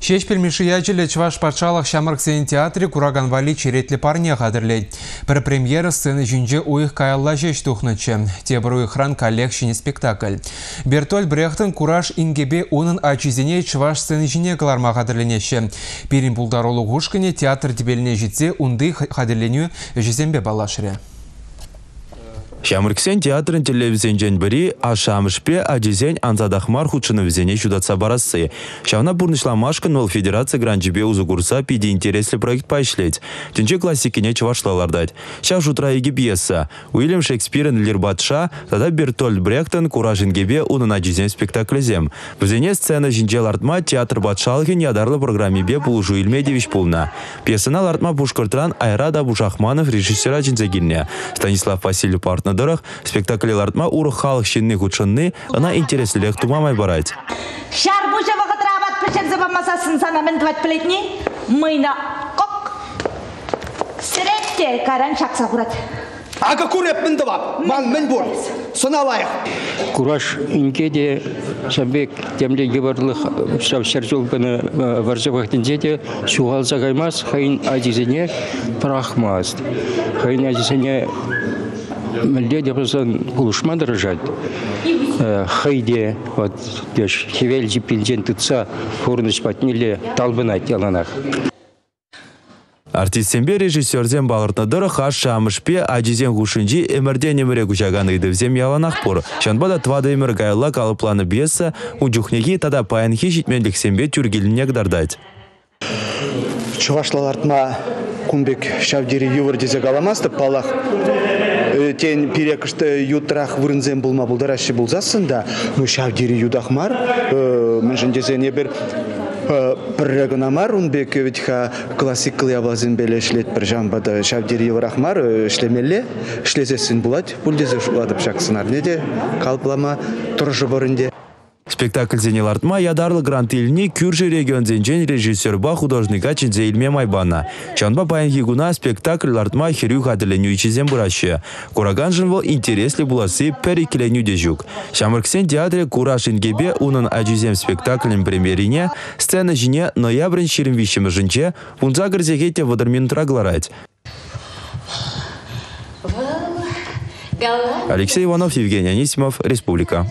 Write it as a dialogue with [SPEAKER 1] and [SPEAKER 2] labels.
[SPEAKER 1] Шеш пілмеші яжілі Чваш патшалық Шамырксен театре Кураган Вали черетлі парне қадырлей. Бір премьера сцены жінже уйық каялла жеш тухнычы. Тебір уйықран коллекшіне спектакль. Бертоль Брехтін Кураж ингебе оның ачизене Чваш сцены жіне кыларма қадырленеші. Перин пулдаролы ғушкіне театр дебеліне жетсе ұнды қадырленю жезембе балашыры.
[SPEAKER 2] Шамырксен театрын телевизион біри, а шамышпе адизен анзадахмар худшыны візене жудатса барасы. Шавна бурнышламашкан ол федерация гранжибе узугурса пиди интереслі проект пайшлеть. Тінче классикине чывашлалардать. Шав жутра еге пьеса. Уильям Шекспирен Лирбатша, тада Бертольд Брехтен куражин гебе унын адизен спектаклезем. Візене сцена жинжел артма театр батшалген ядарлы программе бе Пулжу Ильмедевич пулна. Пьесана лартма Пушкартран Айрада Бушахманов режиссера жинзагильне. Станислав Васильев партнер дырық спектакль лартма уры халық шенне худшынны ына интереслілек тумамай барайд.
[SPEAKER 3] Шар бұжа вақыт рабат пішек зыба масасын сана мен тват плетни, мыйна қоқ. Сіретте каран шақса құрат.
[SPEAKER 4] Ага куреп мінді бап, мал мін бұр, сына лайық.
[SPEAKER 5] Кураж инкеде шамбек темле гебарлых шавшар жолбаны варжавахтенде де шуғал загаймас хайын азизене прахмас. Хайын азизене Мэлде депресан кулушма дырыжат. Хайде вот деш хевел жипилжен тытса форныш патниле талбынат яланах.
[SPEAKER 2] Артистсембе режиссерден балыртнадыры хаш шамышпе ажизен хушинжи эмерден эмере кучаган идывзем яланах пор. Шанбада твада эмер гайла калыпланы беса, уджухнеги тада паянхи житменліксембе тюргелінек дардать.
[SPEAKER 4] Чувашлалартма кумбек шавдери ювар дезе галамасты палах тен пирекышты ютрах вырынзен булма булдарашы булзасында ну шавдери юдахмар мен жіндезе не бір Піррегінамар ұнбек өтіға классик қылябазын бәлі ішлет бір шавдері еврахмар ішлемелі ішлезесін бұлад бұлдезе шуладып шақсынар неде? Қалплама тұржы бұрынде.
[SPEAKER 2] Спектакль зенелартма ядарлы грант илни күржі регион зенжен режиссерба художника чинзе илме майбана. Чанба паянхи гуна спектакль лартма хирю хадыленю ичизем буращы. Кураган жынвал интересли буласы перекиленю дежук. Шамырксен театре кураж ингебе унын ажизем спектаклін премьерине сцена жине ноябрин ширим вишімі жынче унза гірзегете вадырмен трагларать. Алексей Иванов, Евгений Анисимов, Республика.